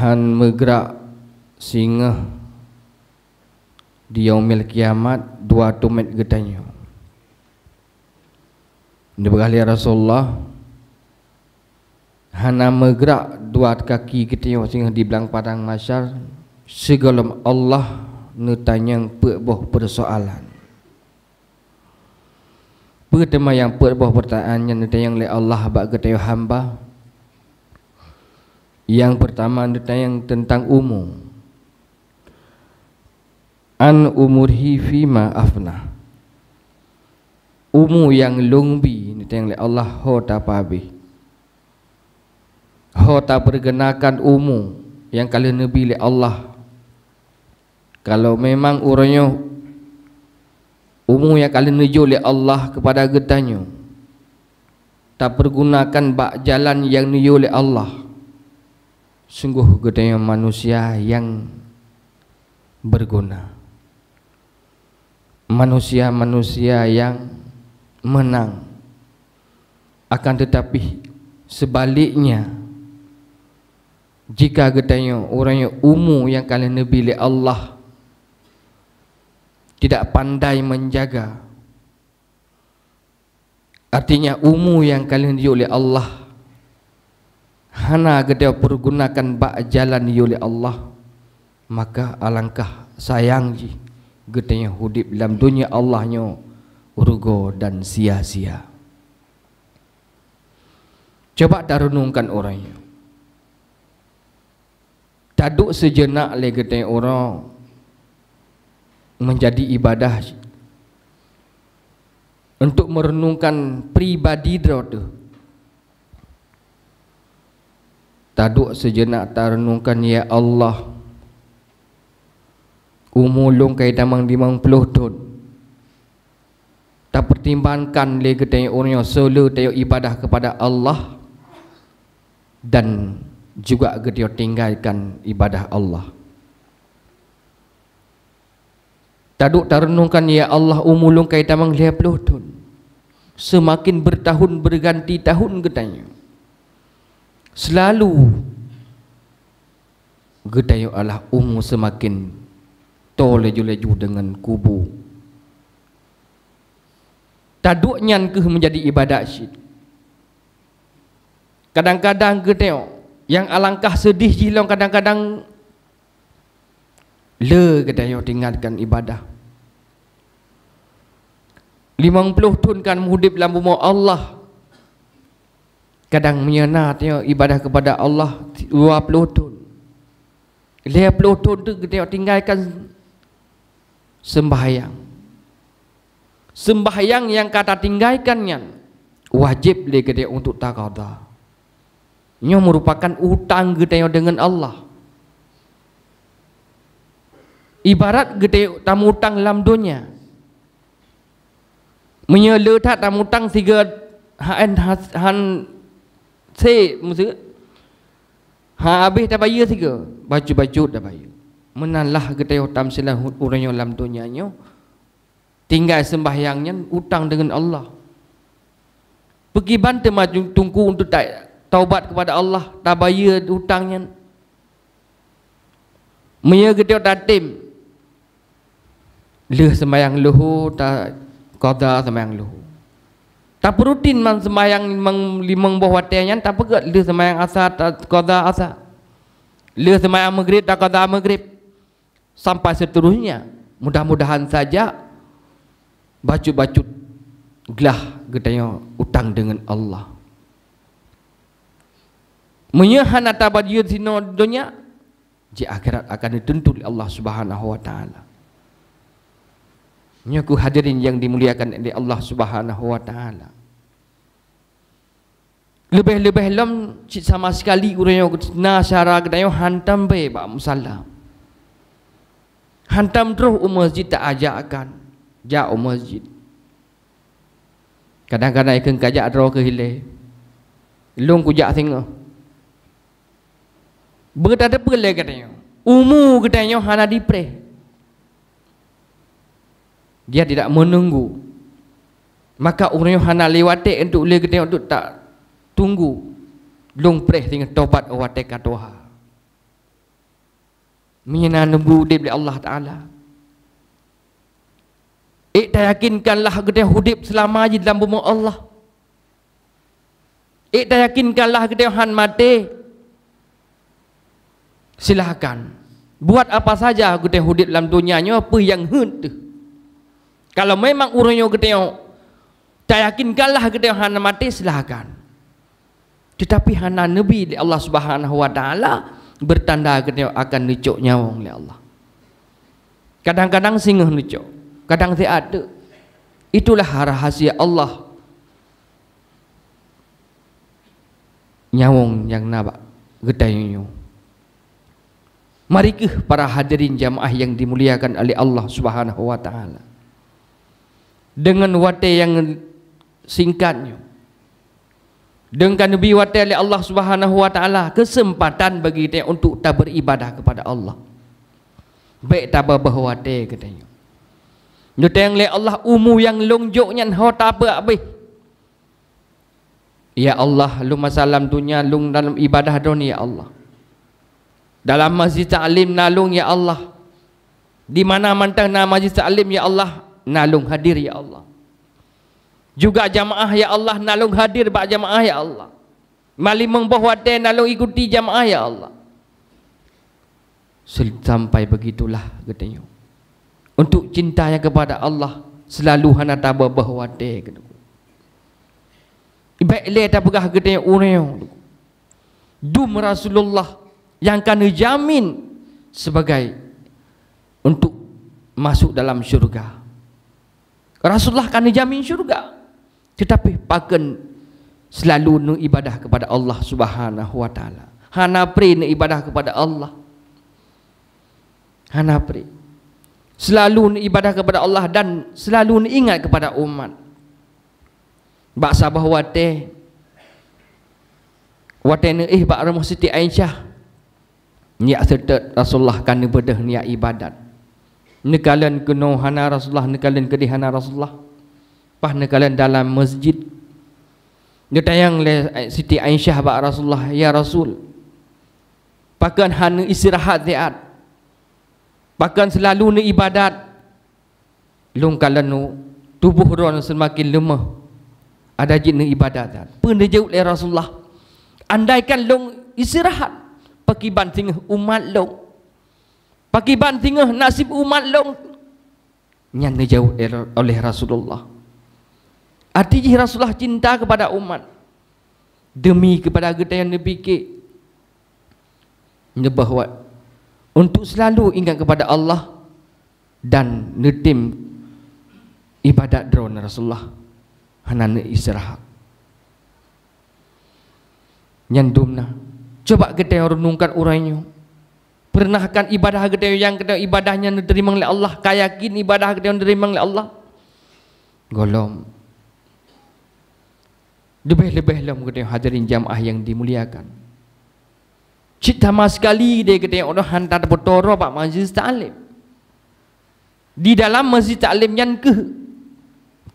han megrak singa di yaumil kiamat dua tumit getanya Dia berkali Rasulullah Hana megrak dua kaki kita sehingga di belang padang masyar. Segala Allah Nutanya perbuah persoalan. Pertama yang perbuah pertanyaan Yang nutanya oleh Allah Bak kita hamba Yang pertama nutanya tentang umum An umurhi fima afnah Umu yang lungbi ni tengok Allah ho tak apa habis. Ho tak pergenakan umu yang kali nabi le Allah. Kalau memang orangnya umu yang kali nuju le Allah kepada getanya tak pergunakan bak jalan yang nuju le Allah. Sungguh getanya manusia yang berguna. Manusia-manusia yang menang akan tetapi sebaliknya jika katanya orang yang umum yang kalian nabi Allah tidak pandai menjaga artinya umum yang kalian di oleh Allah hana kita pergunakan bak jalan oleh Allah maka alangkah sayang ji katanya hidup dalam dunia Allahnya rugo dan sia-sia. Coba tak renungkan orangnya. Taduk sejenak lagi tengok orang menjadi ibadah untuk merenungkan pribadi dia. Taduk sejenak tak renungkan ya Allah. Umulung kaitan mang 50 tahun tak pertimbangkan tengok orang yang solo tengok ibadah kepada Allah dan juga dia tinggalkan ibadah Allah. Taduk renungkan ya Allah umulung kaitan mang 50 tahun. Semakin bertahun berganti tahun katanya. Selalu getanya Allah umur semakin toleju-leju dengan kubu. Taduknya ke menjadi ibadat syid. Kadang-kadang tengok yang alangkah sedih jilang kadang-kadang le tengok tinggalkan ibadah. 50 tahun kan dalam rumah Allah kadang menyena tengok ibadah kepada Allah 20 tahun 50 tahun tu kita tinggalkan sembahyang sembahyang yang kata tinggalkannya wajib dia untuk takada. Ini merupakan utang kita dengan Allah. Ibarat kita tamu utang dalam dunia. Menyela tak tamu utang tiga han han se musuh ha habis dah bayar tiga. Baju-baju dah bayar. Menanlah kita utang silah orang yang dalam dunia nyo tinggal sembahyangnya utang dengan Allah. Pergi bantu maju tunggu untuk tak taubat kepada Allah tak bayar hutangnya. Maya kita tak tim. Leh sembahyang luhu tak qada sembahyang luhu Tak rutin man sembahyang mang limang buah watenya tak pegat leh sembahyang asar tak qada asar Leh sembahyang maghrib tak qada maghrib Sampai seterusnya Mudah-mudahan saja baju-baju gelah gedanya utang dengan Allah. Menyahan atau baju sino dunia, di akhirat akan dituntut oleh Allah Subhanahu Wa Taala. Nyaku hadirin yang dimuliakan oleh Allah Subhanahu Wa Taala. Lebih-lebih lam sama sekali urang na syara kedayo hantam be ba musalla. Hantam terus umur masjid tak ajakkan jauh masjid. Kadang-kadang ikan kajak draw ke hilir. Long kujak singa berada perle katanya. Umu katanya hana dipre dia tidak menunggu. Maka orang yang hana lewati untuk le katanya untuk tak tunggu. Long preh tinggal tobat awate katoha nunggu hudib oleh Allah Ta'ala. Ik tak yakinkanlah kita hudib selama je dalam bumi Allah. Ik tak yakinkanlah kita han mati. Silahkan Buat apa saja kita hudib dalam dunia ni Apa yang tu Kalau memang urangnya kita Tak yakinkanlah kita han mati silahkan Tetapi hana Nabi Allah Subhanahu Wa Taala bertanda kita akan nucuk nyawang oleh Allah. Kadang-kadang singgah nucuk, kadang tidak ada. Itulah rahasia Allah. Nyawang yang nabak gedayunyo. Marikah para hadirin jamaah yang dimuliakan oleh Allah Subhanahu wa taala. Dengan wate yang singkatnya dengan Nabi Wati oleh Allah Subhanahu Wa Taala kesempatan bagi dia untuk tak beribadah kepada Allah. Baik tak bahawa katanya. Nyata yang Allah umu yang longjoknya ho tak apa habis. Ya Allah, lu masalam dunia lung dalam ibadah dunia ya Allah. Dalam masjid ta'lim nalung ya Allah. Di mana mantang nama masjid ta'lim ya Allah, nalung hadir ya Allah. Juga jamaah ya Allah nalung hadir bak jamaah ya Allah. Mali mengbahwate nalung ikuti jamaah ya Allah. Sampai begitulah katanya. Untuk cintanya kepada Allah selalu hana taba bahwate katanya. Baik le tak pegah katanya urang. Dum Rasulullah yang kena jamin sebagai untuk masuk dalam syurga. Rasulullah kena jamin syurga. Tetapi pakan selalu nu ibadah kepada Allah Subhanahu wa taala. Hana pri nu ibadah kepada Allah. Hana pri. Selalu nu ibadah kepada Allah dan selalu nu ingat kepada umat. Bak sabah wate. Wate nu ih bak Siti Aisyah. Niat serta Rasulullah kan bedah niat ibadat. Nekalan kena hana Rasulullah, nekalan kedih hana Rasulullah. Pahna kalian dalam masjid. Dia tayang le Siti Aisyah ba Rasulullah ya Rasul pakan han istirahat ziat pakan selalu ni ibadat. Lung kalian nu tubuh ron semakin lemah. Ada jin ni ibadat pun jauh le Rasulullah. Andaikan lung istirahat pakiban tingah umat long pakiban tingah nasib umat long. Nyan jauh oleh Rasulullah. Artinya Rasulullah cinta kepada umat. Demi kepada kita yang dipikir bahawa untuk selalu ingat kepada Allah dan netim ibadat drone Rasulullah. Hanana istirahat. Nyandumna coba kita renungkan urainya pernahkan ibadah kita yang kita ibadahnya diterima oleh Allah kayakin ibadah kita yang diterima oleh Allah? Golong. Lebih-lebih lah mungkin hadirin jamaah yang dimuliakan. Cita mas sekali dia kata yang orang hantar bertoro pak majlis taklim. Di dalam masjid taklim yang ke?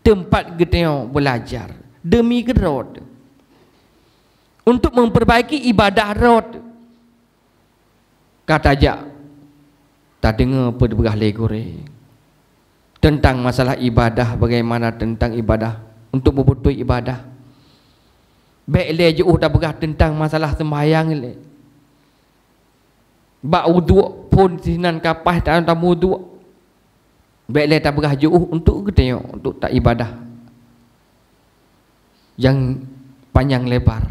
Tempat kita yang belajar. Demi ke road untuk memperbaiki ibadah road kata aja tak dengar apa dia berah tentang masalah ibadah bagaimana tentang ibadah untuk membutuh ibadah Baik le jauh dah berah tentang masalah sembahyang le. Bak wuduk pun sinan kapas tak ada wuduk. Baik le tak berah jauh untuk kita tengok untuk tak ibadah. Yang panjang lebar.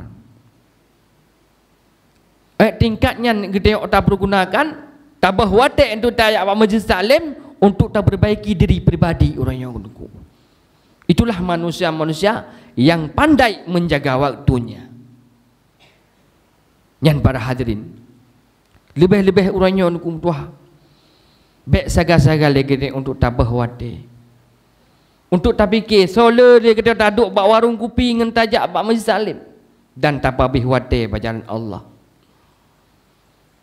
Eh tingkatnya kita tengok tak pergunakan tabah watak untuk tak ayat majlis taklim untuk tak perbaiki diri pribadi orang yang menunggu. Itulah manusia-manusia yang pandai menjaga waktunya. Yang para hadirin. Lebih-lebih orangnya untuk tuah. Baik saga-saga lagi untuk tabah wate. Untuk tak fikir, solar dia kata tak duduk bak warung kopi dengan tajak bak masjid salim. Dan tak wate bajaran Allah.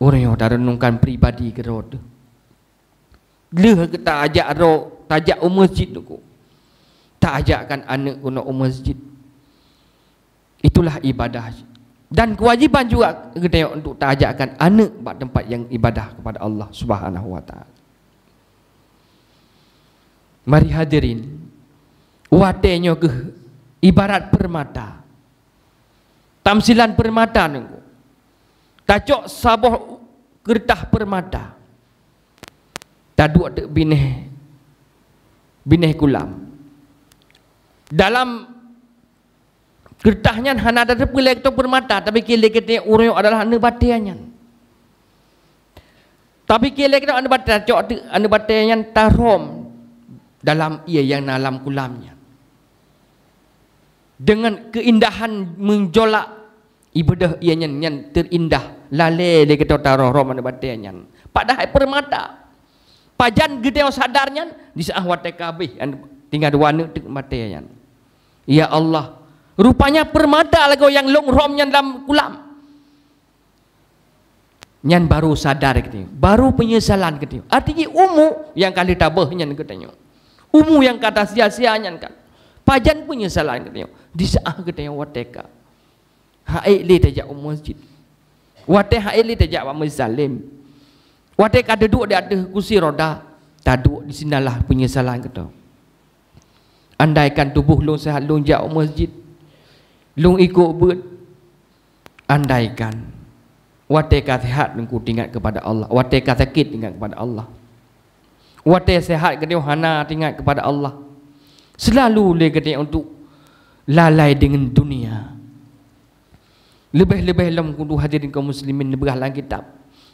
Orang yang tak renungkan pribadi ke roda. Leh ke tak ajak roh, tajak umur masjid tu tak ajakkan anak guna masjid itulah ibadah dan kewajiban juga kita untuk tajakkan anak buat tempat yang ibadah kepada Allah Subhanahu wa taala. Mari hadirin. Watenya ke ibarat permata. Tamsilan permata nunggu. Tacok sabuh kertas permata. Taduk dek bineh bineh kulam. Dalam Kertahnya hanya ada terpilih itu permata tapi kile kita urang adalah anu batiannya. Tapi kile kita anu batia cok anu batiannya tarom dalam ia yang dalam kulamnya. Dengan keindahan menjolak ibadah ianya yang terindah lale le kita tarom anu batiannya. Padahal permata. Pajan gede sadarnya di saat watai kabeh tinggal dua anu batiannya. Ya Allah, Rupanya permata lagi yang long romnya dalam kulam. Nyan baru sadar gitu. Baru penyesalan gitu. Artinya umu yang kali tabahnya katanya. Umu yang kata sia-sianya kan. Pajan penyesalan gitu. Di saat katanya wateka. Haik li tajak umu masjid. Wate haik li tajak wa mazalim. Wate kada duduk di atas kursi roda. Taduk di sinalah penyesalan gitu. Andaikan tubuh lu sehat lu jauh masjid lung ikut ber andaikan wate ka sehat nungku tinggal kepada Allah wate ka sakit tinggal kepada Allah wate sehat ke hana tinggal kepada Allah selalu le ke untuk lalai dengan dunia lebih-lebih dalam kudu hadirin kaum muslimin lebih dalam kitab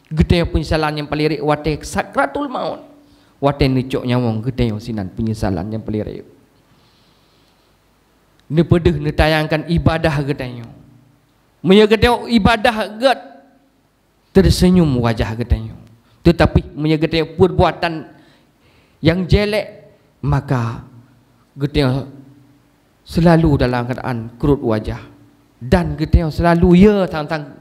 gede penyesalan yang paling rik wate sakratul maut. Wate nicok nyawang gede sinan penyesalan yang paling rik ni pedih ni tayangkan ibadah katanya Maya kata ibadah gat tersenyum wajah katanya tetapi maya kata perbuatan yang jelek maka katanya selalu dalam keadaan kerut wajah dan katanya selalu ya tentang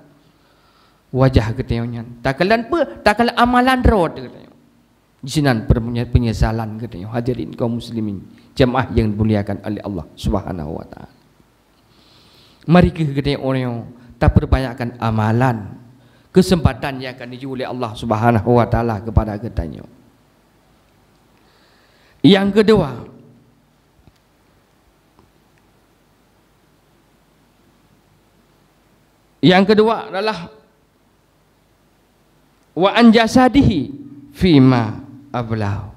wajah katanya tak kalian apa tak kalian amalan rot katanya di sini penyesalan katanya hadirin kaum muslimin jemaah yang dimuliakan oleh Allah Subhanahu wa taala. Mari kita orang yang tak perbanyakkan amalan kesempatan yang akan dijui oleh Allah Subhanahu wa taala kepada kita. Yang kedua Yang kedua adalah wa an jasadihi fima ablahu.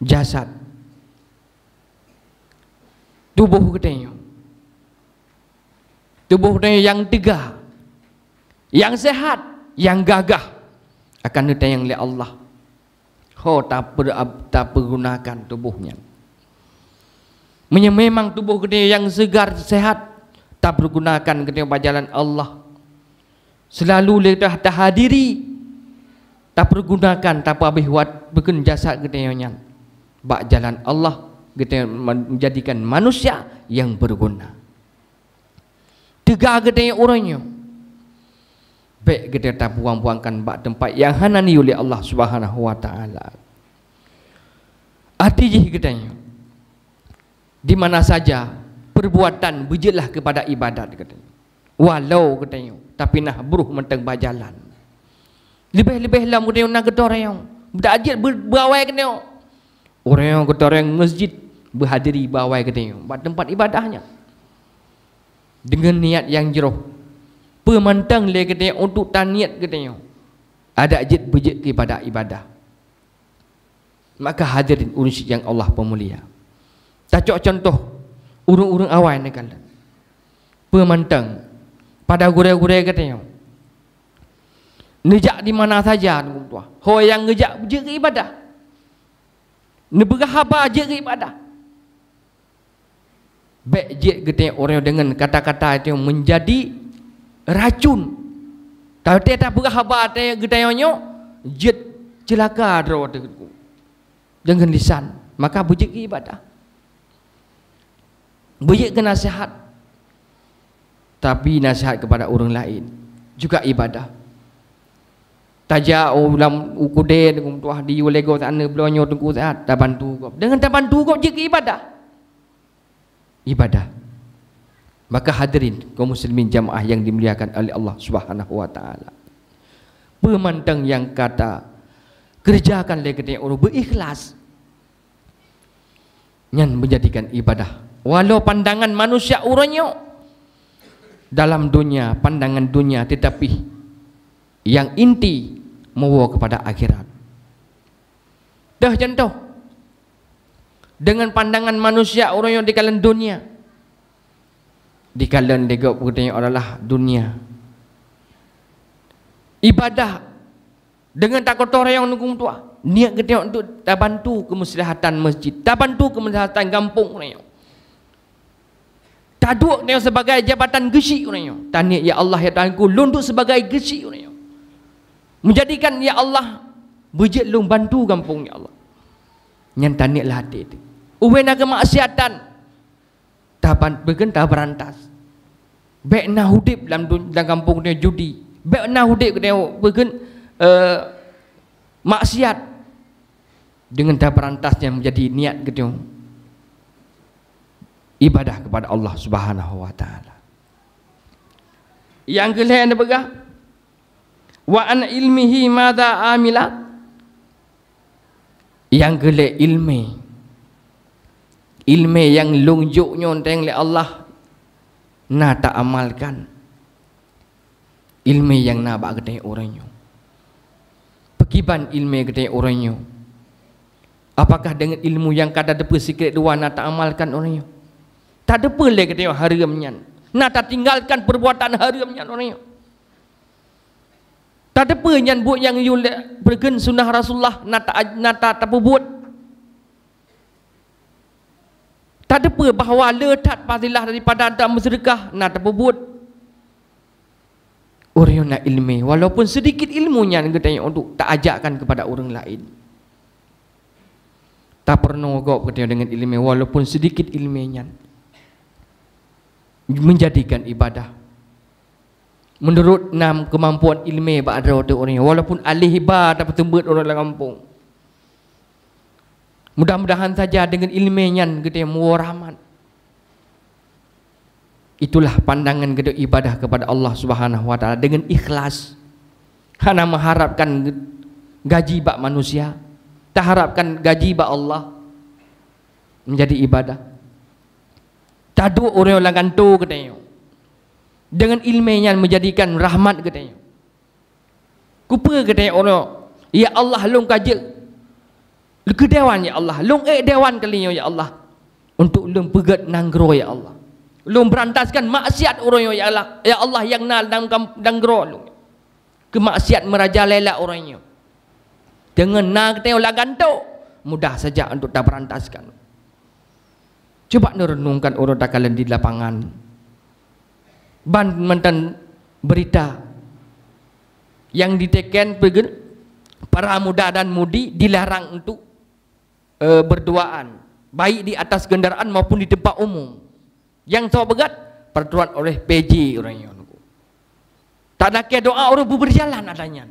Jasad. Tubuh katanya tubuh katanya yang tegak yang sehat yang gagah akan datang yang oleh Allah. Ho tak per, tak pergunakan tubuhnya. Memang tubuh katanya yang segar sehat tak pergunakan katanya jalan Allah selalu lidah tak hadiri tak pergunakan tak habis buat bikin jasad katanya bak jalan Allah kita menjadikan manusia yang berguna. Tiga kita orangnya. Baik kita tak buang-buangkan bak tempat yang hanani oleh Allah Subhanahu wa taala. Artinya katanya di mana saja perbuatan berjelah kepada ibadat katanya. Walau katanya tapi nah buruh menteng bajalan. Lebih-lebih lah mudah nak ketor yang berajit berawai kena. Orang yang ketor yang masjid berhadiri bawai katanya buat tempat ibadahnya. Dengan niat yang jeroh. Pemantang le katanya untuk taniat katanya ada ajit bejit kepada ibadah. Maka hadirin urus yang Allah pemulia. Tak contoh urung-urung awal ni kan. Pemantang pada gure-gure katanya nejak di mana saja ho yang ngejak je ibadah. Ne berapa je ibadah. Baik je kita orang dengan kata-kata itu menjadi racun. Kalau dia tak dia kita yang jet celaka draw dengan lisan. Maka bujik ibadah ke nasihat. Tapi nasihat kepada orang lain. Juga ibadah. Tajak ulam ukude dengan tuah di ulego sana belonyo tunggu sehat. Tak bantu kau. Dengan tak bantu kau jika ibadah? Ibadah. Maka hadirin kaum muslimin jamaah yang dimuliakan oleh Allah Subhanahu wa taala. Pemandang yang kata kerjakan lagi orang berikhlas. Yang menjadikan ibadah walau pandangan manusia urangnya dalam dunia pandangan dunia tetapi yang inti membawa kepada akhirat. Dah contoh dengan pandangan manusia orang yang di kalangan dunia. Di kalangan dia bertanya adalah dunia. Ibadah dengan tak kotor yang nunggu tua. Niat kita untuk tak bantu kemaslahatan masjid tak bantu kemaslahatan kampung orang tak duk dia sebagai jabatan gesi orang tak niat ya Allah ya Tuhan ku lunduk sebagai gesi orang menjadikan ya Allah bujit lung bantu kampung ya Allah. Yang tak niat lah hati itu. Uwena kemaksiatan taban begen tak berantas. Baik nak hudip dalam dalam kampung dia judi. Baik nak hudip dia begen uh, maksiat. Dengan tak berantasnya menjadi niat kita ibadah kepada Allah Subhanahu wa taala. Yang kelih anda pegang wa an ilmihi madza amila. Yang kelih ilmi ilmu yang lunjuknya oleh Allah nak tak amalkan. Ilmu yang nak bak kedai orangnya pekiban ilmu kedai orangnya apakah dengan ilmu yang kada depa sikit dua nak tak amalkan orangnya tak depa le kedai haramnya nak tak tinggalkan perbuatan haramnya orangnya tak depa yang buat yang yul bergen sunnah Rasulullah nak tak nak tak, tak buat tak ada apa bahawa letak fadilah daripada anda bersedekah nak terbuat. Orang yang nak ilmi walaupun sedikit ilmunya yang kita untuk tak ajakkan kepada orang lain. Tak pernah kau kata dengan ilmu walaupun sedikit ilmunya menjadikan ibadah. Menurut enam kemampuan ilmu pada orang walaupun alih ibadah dapat tembut orang dalam kampung. Mudah-mudahan saja dengan kita yang muaraman. Itulah pandangan kita ibadah kepada Allah Subhanahu Wa Taala dengan ikhlas. Hanya mengharapkan gaji bak manusia, tak harapkan gaji bak Allah menjadi ibadah. Tak ada orang yang lakukan tu katanya. Dengan ilmunya menjadikan rahmat katanya. Kupa katanya orang, ya Allah long kajak ke dewan ya Allah? Long eh dewan kali ya Allah. Untuk long pegat nanggro ya Allah. Long berantaskan maksiat orang ya Allah. Ya Allah yang nal dalam nanggro long ke maksiat merajalela orangnya dengan nak teo laganto mudah saja untuk tak berantaskan coba renungkan orang takalan di lapangan. Ban mantan berita yang diteken para muda dan mudi dilarang untuk uh, berduaan baik di atas kendaraan maupun di tempat umum. Yang tahu begat peraturan oleh PJ orang yang tak nak doa orang berjalan adanya.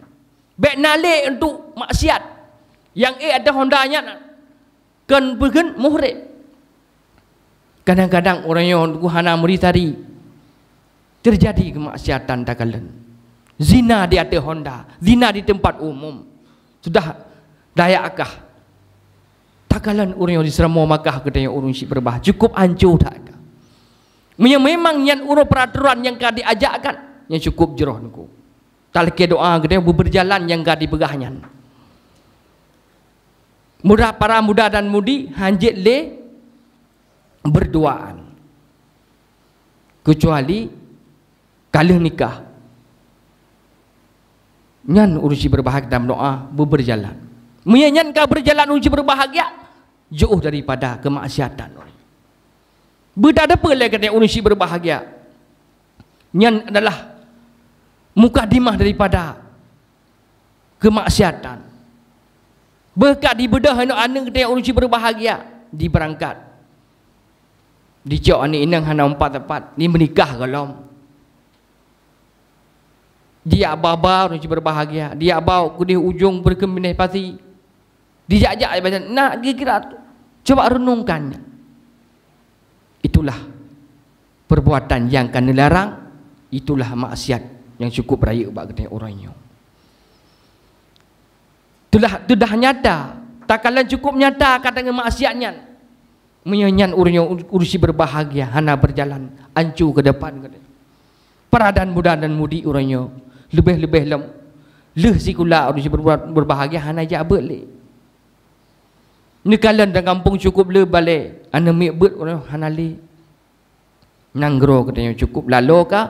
Baik nalik untuk maksiat. Yang eh ada hondanya kan bergen muhrid kadang-kadang orang yang untuk hana muritari terjadi kemaksiatan takalan zina di atas honda zina di tempat umum. Sudah daya akah takalan orang yang diseramo Makkah ke yang orang syik berbah cukup hancur tak ada. Yang memang yang urut peraturan yang kau diajakkan yang cukup jeroh niku tak doa yang berjalan yang kau dibegahnya mudah para muda dan mudi hanjit le berduaan kecuali kali nikah nyan urusi berbahagia dalam doa berjalan Menyanyikan kau berjalan uji berbahagia jauh daripada kemaksiatan. Beda ada apa lagi kata unusi berbahagia? Yang adalah muka dimah daripada kemaksiatan. Berkat di bedah anak anak kata unusi berbahagia di berangkat. Di jauh anak inang hana empat tempat ni menikah kalau dia baba unusi berbahagia. Dia bawa ke ujung berkembang pasti Dijak-jak baca nak kira coba renungkan. Itulah perbuatan yang kena larang itulah maksiat yang cukup raya bak kata orangnya itulah tu dah nyata tak kala cukup nyata kata dengan maksiatnya menyanyan urnya urusi berbahagia hana berjalan ancu ke depan. Kata peradaan muda dan mudi orangnya lebih-lebih lem. Leh sikula urusi berbahagia hana ja balik ni kala dan kampung cukup le balik. Ana mik bet orang hana le nanggro katanya cukup lalu ka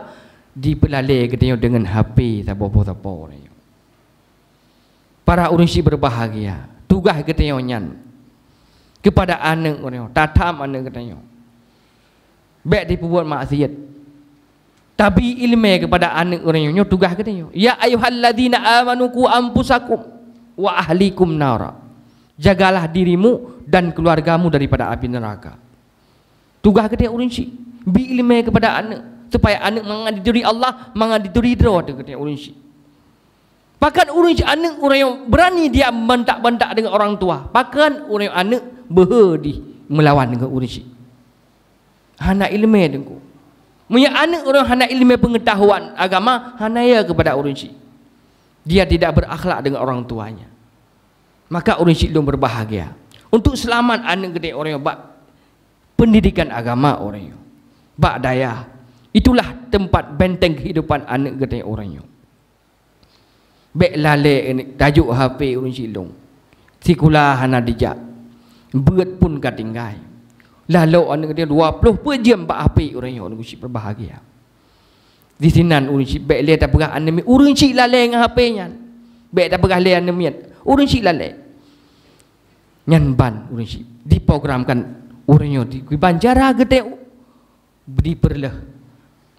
dipelalai katanya dengan HP tapo-tapo katanya para urusi berbahagia tugas katanya nyan kepada anak katanya tatam anak katanya baik diperbuat maksiat. Tapi ilmu kepada anak katanya tugas katanya ya ayyuhalladzina amanu ku ampusakum wa ahlikum nara. Jagalah dirimu dan keluargamu daripada api neraka. Tugas katanya urusi bi ilmu kepada anak. Supaya anak mengadi diri Allah mengadi diri dia kata orang syik Pakan orang anak orang yang berani dia bentak-bentak dengan orang tua. Pakan orang yang anak berhedi melawan dengan orang syik. Hana ilmu dengku. Punya anak orang hana ilmu pengetahuan agama hana ya kepada orang syik. Dia tidak berakhlak dengan orang tuanya. Maka orang syik belum berbahagia. Untuk selamat anak gede orang yang buat pendidikan agama orang yang bak daya itulah tempat benteng kehidupan anak gede orangnya bek lale tajuk HP urun silong sikula hana dijak. Beut pun katinggai lalu anak gede 20 per jam bak HP orang si berbahagia. Di sinan urun si bek le tak pegah anak urun si lale dengan HP nya bek tak pegah le anak miat urun si lale nyan ban urun si diprogramkan urunnya di banjara gede diperlah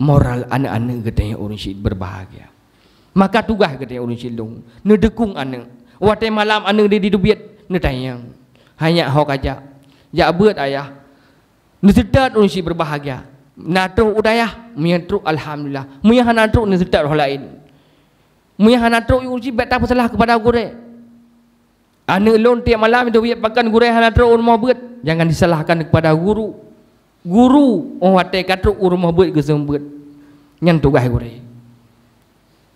moral anak-anak katanya orang syed berbahagia maka tugas katanya orang syed dong nedekung anak. Waktu malam anak dia didubiat netayang hanya hok aja. Ya buat ayah. Nesedat orang syed berbahagia. Natru udayah miyatru alhamdulillah. Miyah natru nesedat roh lain. Miyah natru orang syed tak salah kepada gure anak lon tiap malam itu biat pakan gure hanatru rumah buat. Jangan disalahkan kepada guru. Guru orang watai kata rumah buat ke sembut yang tugas guru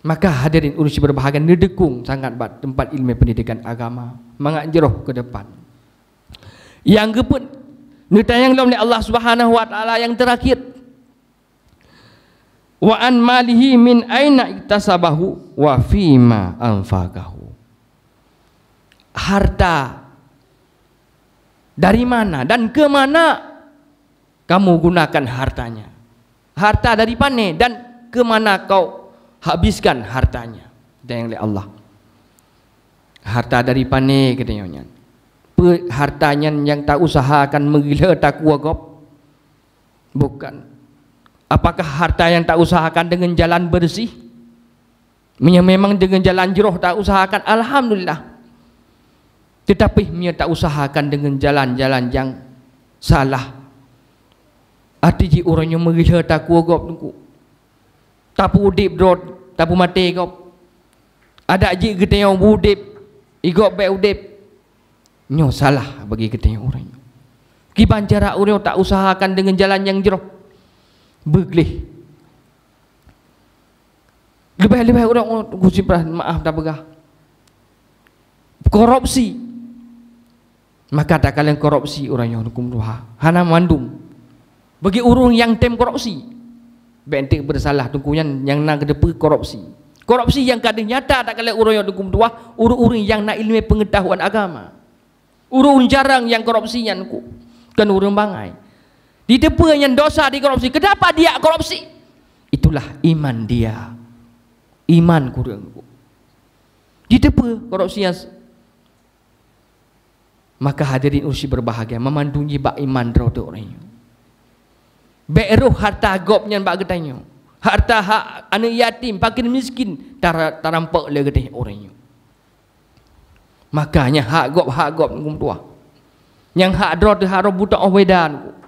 maka hadirin urusi berbahagia nedekung sangat bat tempat ilmu pendidikan agama. Mangat jeroh ke depan. Yang kepun nitayang oleh Allah Subhanahu wa taala yang terakhir. Wa an malihi min aina iktasabahu wa fima anfaqahu. Harta dari mana dan ke mana kamu gunakan hartanya. Harta dari mana dan ke mana kau habiskan hartanya. Dan yang Allah. Harta dari mana katanya. Hartanya yang tak usahakan menggila tak kuagop. Bukan. Apakah harta yang tak usahakan dengan jalan bersih? Yang memang dengan jalan jeroh tak usahakan. Alhamdulillah. Tetapi dia tak usahakan dengan jalan-jalan yang salah Ati ji yang mengira taku agop tu. Tapu udip drot, tapu mati agop. Ada ji kita yang udip, igop be udip. Nyo salah bagi kita yang orang. Kiban cara orang tak usahakan dengan jalan yang jeroh. Beglih. Lebih-lebih orang oh, gusi maaf tak begah. Korupsi. Maka tak kalian korupsi orang yang hukum Tuhan. Hana mandum bagi urung yang tem korupsi bentik bersalah tungkunya yang nak kedepa korupsi. Korupsi yang kadang nyata tak kala urung yang dukum dua urung-urung yang nak ilmu pengetahuan agama. Urung jarang yang korupsi yang ku kan urung bangai. Di depa yang dosa di korupsi kenapa dia korupsi? Itulah iman dia. Iman kurang ku di korupsi yang maka hadirin usi berbahagia memandungi bak iman rodo orang Beruh harta gopnya bak getanya. Harta hak anak yatim, pakin miskin, tar tarampak le getih orangnya. Makanya hak gop hak gop ngum tua. Yang hak dro tu hak buta wedan.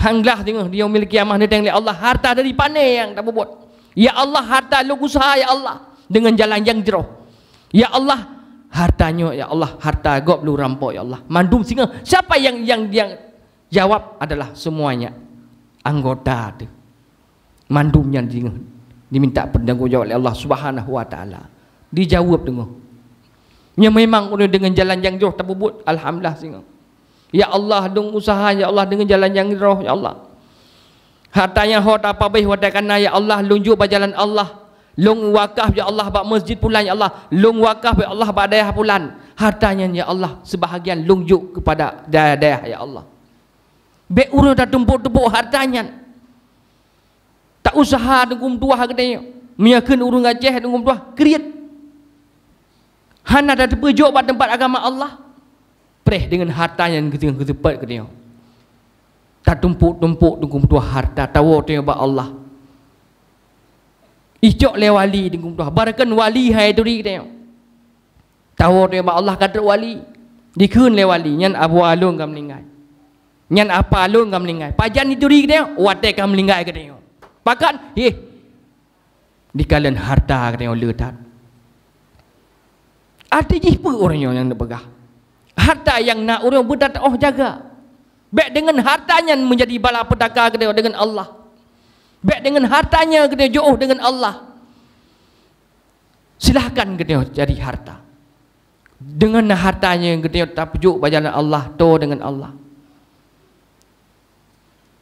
Hanglah tengok dia memiliki amanah dari Allah harta dari pane yang tak buat. Ya Allah harta lu usaha ya Allah dengan jalan yang jero. Ya Allah hartanya ya Allah harta gop lu rampok ya Allah. Mandum singa siapa yang yang yang jawab adalah semuanya anggota tu. Mandumnya diminta bertanggungjawab oleh Allah Subhanahu wa taala. Dijawab dengan yang memang udah dengan jalan yang jauh tak alhamdulillah singa ya Allah dong usaha. Ya Allah dengan jalan yang jauh ya Allah. Hartanya hot apa baik kana ya Allah lunjuk jalan Allah. Lung wakaf ya Allah bak masjid pulan ya Allah lung wakaf ya Allah bak daerah pulan hartanya ya Allah sebahagian lunjuk kepada daerah-daerah ya Allah be urang dah tumpuk-tumpuk hartanya tak usaha dengan tua katanya. Miyakan urung Aceh dengan tua. Kriat. Hana dah terpejok pada tempat agama Allah. Preh dengan harta yang ketika ketepat katanya. Tak tumpuk-tumpuk dengan tua harta. Tahu tanya buat Allah. Icok le wali dengan tua. Barakan wali hai duri katanya. Tahu tanya buat Allah kata wali. Dikun le wali. Nyan abu alun kam meninggal. Nyan apa alun kam meninggal. Pajan itu duri katanya. Watai kam meninggal katanya. Pakat, eh, di kalian harta kena yang letak. Ada jipa orang yang nak pegah. Harta yang nak orang berdat oh jaga. Baik dengan hartanya menjadi bala petaka kena dengan Allah. Baik dengan hartanya kena jauh dengan Allah. Silahkan kena jadi harta. Dengan hartanya kena tak pujuk bajalan Allah, to dengan Allah.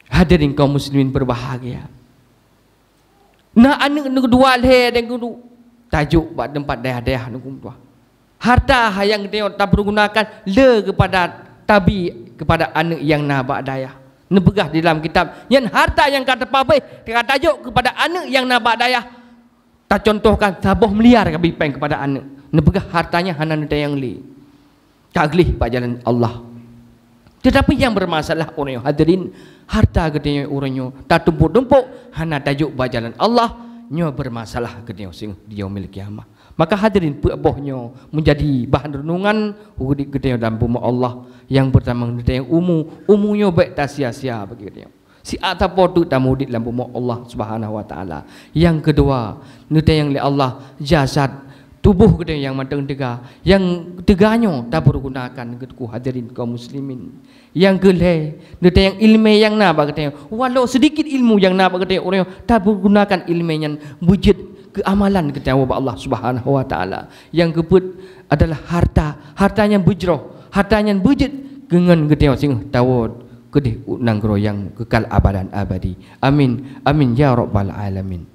Hadirin kaum muslimin berbahagia. Nak anak nak dua leh dan kudu tajuk buat tempat daerah-daerah nak kudu. Harta yang dia tak pergunakan le kepada tabi kepada anak yang nak buat daya. Nebegah di dalam kitab. Yang harta yang kata pabai kata tajuk kepada anak yang nak buat daya. Tak contohkan sabuh meliar ke bipeng kepada anak. Nebegah hartanya hana nada yang li. Tak gelih pak jalan Allah. Tetapi yang bermasalah orang hadirin harta gedenya uranyo tak tumpuk-tumpuk hana tajuk bajalan Allah nyo bermasalah gedenya sing dia milik kiamah. Maka hadirin bohnya menjadi bahan renungan hudi gedenya dalam bumi Allah. Yang pertama gedenya umu umunya baik tak sia-sia bagi gedenya si atapo tu tamu di dalam bumi Allah Subhanahu wa taala. Yang kedua nute yang li Allah jasad tubuh kita yang matang tegak. Yang tegaknya tak pergunakan ketuku hadirin kaum muslimin. Yang geleh kita yang ilmu yang nak kata walau sedikit ilmu yang nak kata orang tak pergunakan ilmu yang wujud keamalan kita Allah Subhanahu wa taala. Yang keput adalah harta. Hartanya bujroh hartanya wujud dengan kita sing tahu kedih nang yang kekal abadan abadi. Amin. Amin. Ya rabbal alamin